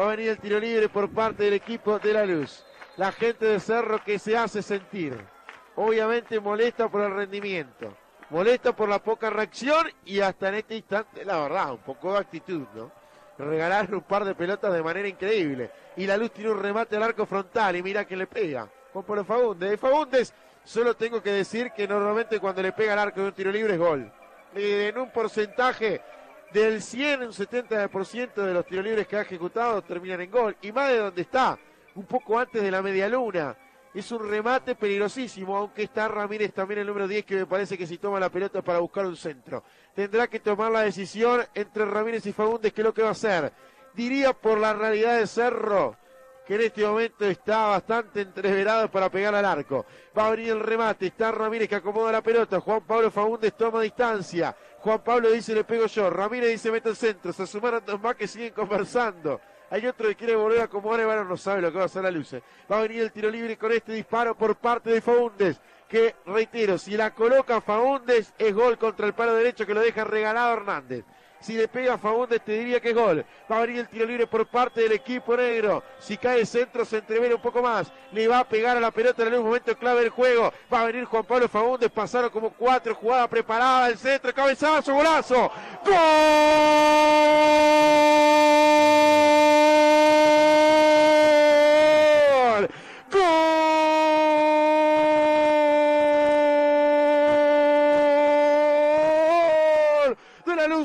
Va a venir el tiro libre por parte del equipo de la luz. La gente de Cerro que se hace sentir. Obviamente molesta por el rendimiento. Molesta por la poca reacción y hasta en este instante, la verdad, un poco de actitud, ¿no? Regalaron un par de pelotas de manera increíble. Y la luz tiene un remate al arco frontal y mira que le pega. Con por Fagundes. De Fagundes solo tengo que decir que normalmente cuando le pega al arco de un tiro libre es gol. en un porcentaje del 100, un 70% de los tiros libres que ha ejecutado terminan en gol. Y más de donde está, un poco antes de la media luna. Es un remate peligrosísimo, aunque está Ramírez también el número 10 que me parece que si toma la pelota para buscar un centro. Tendrá que tomar la decisión entre Ramírez y Fagundes que es lo que va a hacer. Diría por la realidad de Cerro que en este momento está bastante entreverado para pegar al arco. Va a venir el remate, está Ramírez que acomoda la pelota, Juan Pablo Fagundes toma distancia, Juan Pablo dice le pego yo, Ramírez dice mete el centro, se sumaron dos más que siguen conversando. Hay otro que quiere volver a acomodar, bueno, no sabe lo que va a hacer la luz. Va a venir el tiro libre con este disparo por parte de Faundes. Que reitero, si la coloca Faundes, es gol contra el palo derecho que lo deja regalado Hernández. Si le pega a Fagundes te diría que es gol. Va a venir el tiro libre por parte del equipo negro. Si cae el centro se entrevera un poco más. Le va a pegar a la pelota en un momento clave del juego. Va a venir Juan Pablo Fagundes. Pasaron como cuatro jugadas preparadas. El centro, cabezazo, golazo. ¡Gol!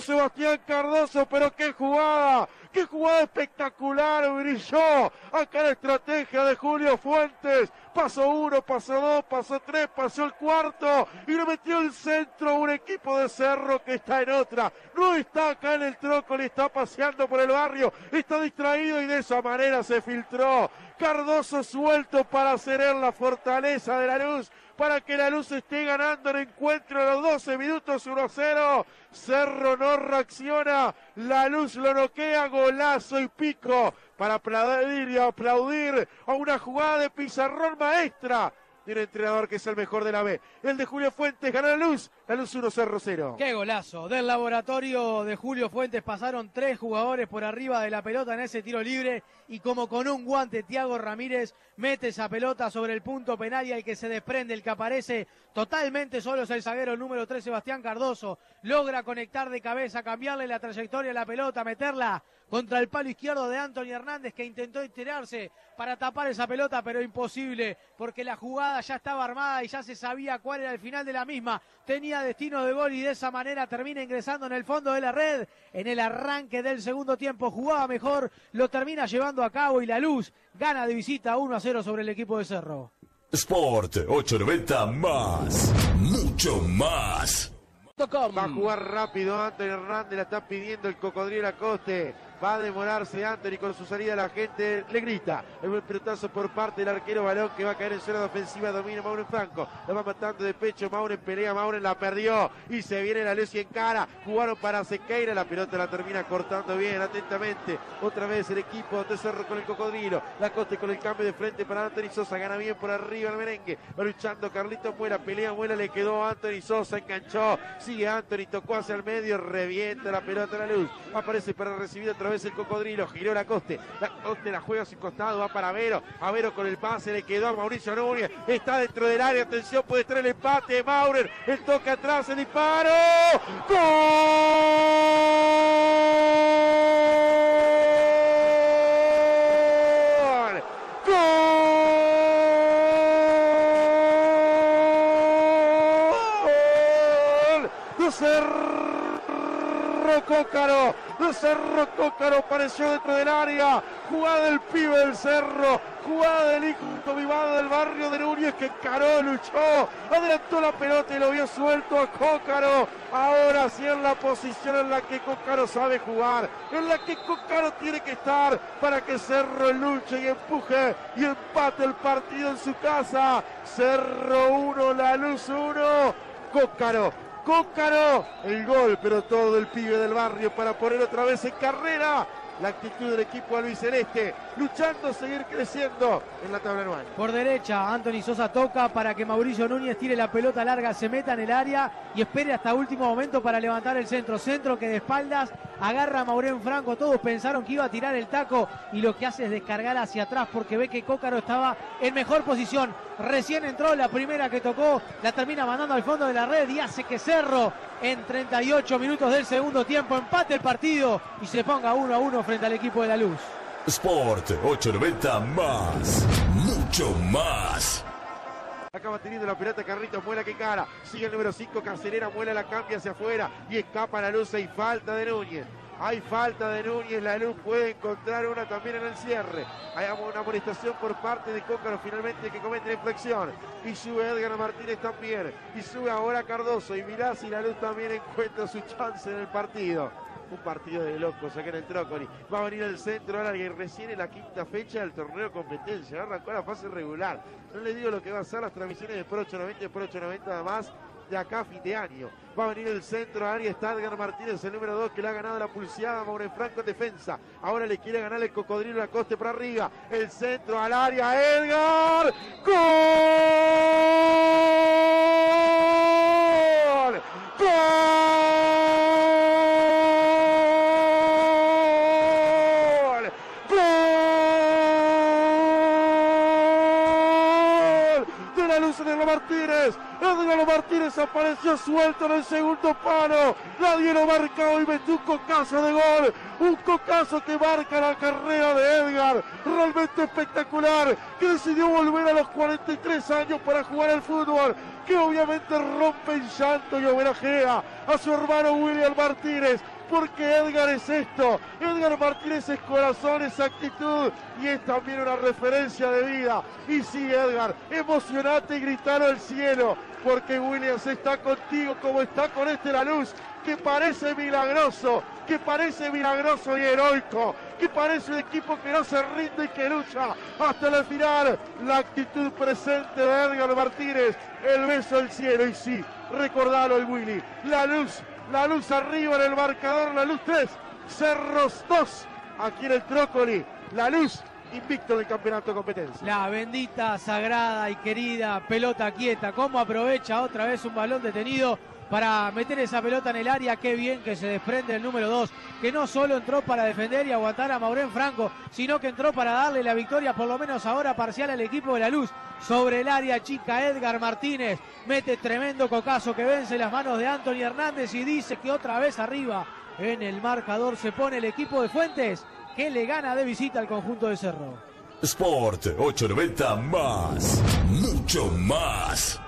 Sebastián Cardoso, pero qué jugada, qué jugada espectacular, brilló acá la estrategia de Julio Fuentes. Pasó uno, pasó dos, pasó tres, pasó el cuarto y le metió el centro un equipo de Cerro que está en otra. No está acá en el troco, le está paseando por el barrio, está distraído y de esa manera se filtró. Cardoso suelto para en la fortaleza de la luz para que la luz esté ganando el encuentro a los 12 minutos 1-0. Cerro no reacciona, la luz lo noquea, golazo y pico para aplaudir y aplaudir a una jugada de pizarrón maestra de un entrenador que es el mejor de la B. El de Julio Fuentes gana la luz, la luz 1 Cerro 0. Qué golazo. Del laboratorio de Julio Fuentes pasaron tres jugadores por arriba de la pelota en ese tiro libre y como con un guante Tiago Ramírez mete esa pelota sobre el punto penal y el que se desprende, el que aparece totalmente solo es el zaguero número 3 Sebastián Cardoso. Logra conectar de cabeza, cambiarle la trayectoria a la pelota, meterla contra el palo izquierdo de Anthony Hernández que intentó estirarse para tapar esa pelota, pero imposible porque la jugada ya estaba armada y ya se sabía cuál era el final de la misma. Tenía destino de gol y de esa manera termina ingresando en el fondo de la red. En el arranque del segundo tiempo jugaba mejor, lo termina llevando a cabo y la luz gana de visita 1 a 0 sobre el equipo de Cerro. Sport 890 más, mucho más. Va a jugar rápido Anthony Hernández, la está pidiendo el cocodrilo Acoste. Va a demorarse Anthony con su salida. La gente le grita. El buen pelotazo por parte del arquero balón que va a caer en zona de ofensiva. Domina Mauren Franco. La va matando de pecho. Mauren pelea. Mauren la perdió. Y se viene la luz en cara. Jugaron para Sequeira. La pelota la termina cortando bien, atentamente. Otra vez el equipo de Cerro con el cocodrilo. La coste con el cambio de frente para Anthony Sosa. Gana bien por arriba el merengue. Va luchando Carlito Muela. Pelea Muela. Le quedó Anthony Sosa. Enganchó. Sigue Anthony. Tocó hacia el medio. Revienta la pelota a la luz. Aparece para recibir otra vez el cocodrilo, giró la coste, la coste la juega a su costado, va para Vero, Avero con el pase, le quedó a Mauricio Núñez, está dentro del área, atención, puede estar el empate, Maurer, el toque atrás, el disparo, ¡Gol! Cerro Cócaro Cerro Cócaro apareció dentro del área. Jugada del pibe del Cerro. Jugada del hijo vivado del barrio de Núñez que encaró, luchó. Adelantó la pelota y lo vio suelto a Cócaro. Ahora sí en la posición en la que Cócaro sabe jugar. En la que Cócaro tiene que estar para que Cerro luche y empuje y empate el partido en su casa. Cerro 1, la luz 1. Cócaro Cócaro, el gol, pero todo el pibe del barrio para poner otra vez en carrera la actitud del equipo albiceleste, luchando seguir creciendo en la tabla anual. Por derecha, Anthony Sosa toca para que Mauricio Núñez tire la pelota larga, se meta en el área y espere hasta último momento para levantar el centro. Centro que de espaldas agarra a Maurén Franco. Todos pensaron que iba a tirar el taco y lo que hace es descargar hacia atrás porque ve que Cócaro estaba en mejor posición. Recién entró la primera que tocó, la termina mandando al fondo de la red y hace que Cerro en 38 minutos del segundo tiempo empate el partido y se ponga uno a uno frente al equipo de la luz. Sport 890 más, mucho más. Acaba teniendo la pelota Carrito, muela que cara. Sigue el número 5, Carcelera, muela la cambia hacia afuera y escapa la luz y falta de Núñez. Hay falta de Núñez, la luz puede encontrar una también en el cierre. Hay una amonestación por parte de Cócaro finalmente que comete la inflexión. Y sube Edgar Martínez también. Y sube ahora Cardoso. Y mirá si la luz también encuentra su chance en el partido. Un partido de locos acá en el Trócoli. Va a venir el centro ahora y recién en la quinta fecha del torneo competencia. Arrancó la fase regular. No le digo lo que va a ser las transmisiones de Pro 890 y Pro 890 además de acá a fin de año. Va a venir el centro, área está Edgar Martínez, el número 2 que le ha ganado la pulseada Maure Franco en defensa. Ahora le quiere ganar el cocodrilo la coste para arriba. El centro al área, Edgar. Apareció suelto en el segundo palo. Nadie lo marca hoy. Metió un cocazo de gol. Un cocazo que marca la carrera de Edgar. Realmente espectacular. Que decidió volver a los 43 años para jugar al fútbol. Que obviamente rompe en llanto y homenajea a su hermano William Martínez porque Edgar es esto. Edgar Martínez es corazón, es actitud y es también una referencia de vida. Y sí, Edgar, emocionate y gritar al cielo, porque Williams está contigo como está con este La Luz, que parece milagroso, que parece milagroso y heroico, que parece un equipo que no se rinde y que lucha hasta el final. La actitud presente de Edgar Martínez, el beso al cielo y sí, recordalo el Willy, La Luz la luz arriba en el marcador, la luz 3, Cerros 2, aquí en el Trócoli, la luz invicto del campeonato de competencia. La bendita, sagrada y querida pelota quieta, cómo aprovecha otra vez un balón detenido para meter esa pelota en el área, qué bien que se desprende el número 2, que no solo entró para defender y aguantar a Maurén Franco, sino que entró para darle la victoria, por lo menos ahora parcial al equipo de la luz. Sobre el área chica Edgar Martínez, mete tremendo cocazo que vence las manos de Anthony Hernández y dice que otra vez arriba en el marcador se pone el equipo de Fuentes, que le gana de visita al conjunto de Cerro. Sport 890 más, mucho más.